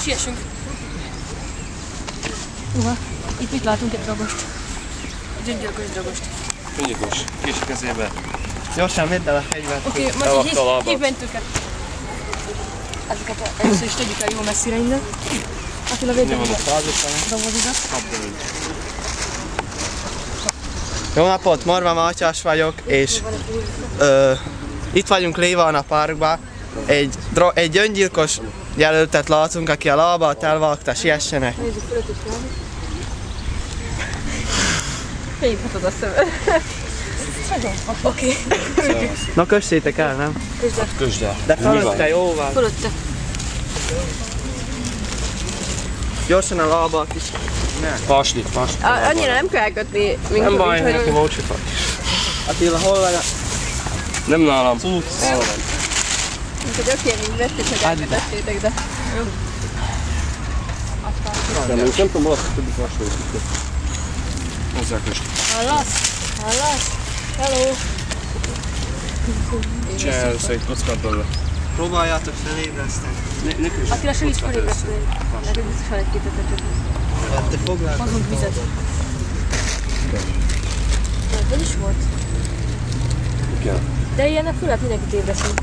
Siessünk. Uha, itt mit látunk egy dragost? Egy öngyilkos dragost. Öngyilkos. Kés kezébe. Gyorsan vidd el a fegyvert. Oké, okay, most így lábad. hív mentőket. Ezeket először is tegyük el jó messzire innen. Attila van a a davozidat. Jó napot, Morva Matyás vagyok, és ö, itt vagyunk Lévan a parkban. Egy, egy öngyilkos jelöltet látunk, aki a lábát elvágta, siessenek. Nézzük fölött is lábad. Hívhatod a szemed. Oké, Na kössétek el, nem? Közd el. De fölötte jó van. fölötte. Gyorsan a lábát is. Pasli, pasli. Annyira nem kell kötni Nem minket, baj, hogy nekem úgy se fog. Attila, hol van a... Nem nálam. mint hogy oké, mint vettétek, elvetettétek, de Nem, nem tudom, hol azt tudjuk vasolni. Hozzá köst. Hallasz? Hallasz? Hello! Csinálj először egy kockát belőle. Próbáljátok felébreszteni. Ne, ne kösd. Attila segíts felébreszteni. Neked biztos van egy kétetet. Hozunk vizet. Hogy is volt? Igen. De ilyen a fölött mindenkit ébresztünk.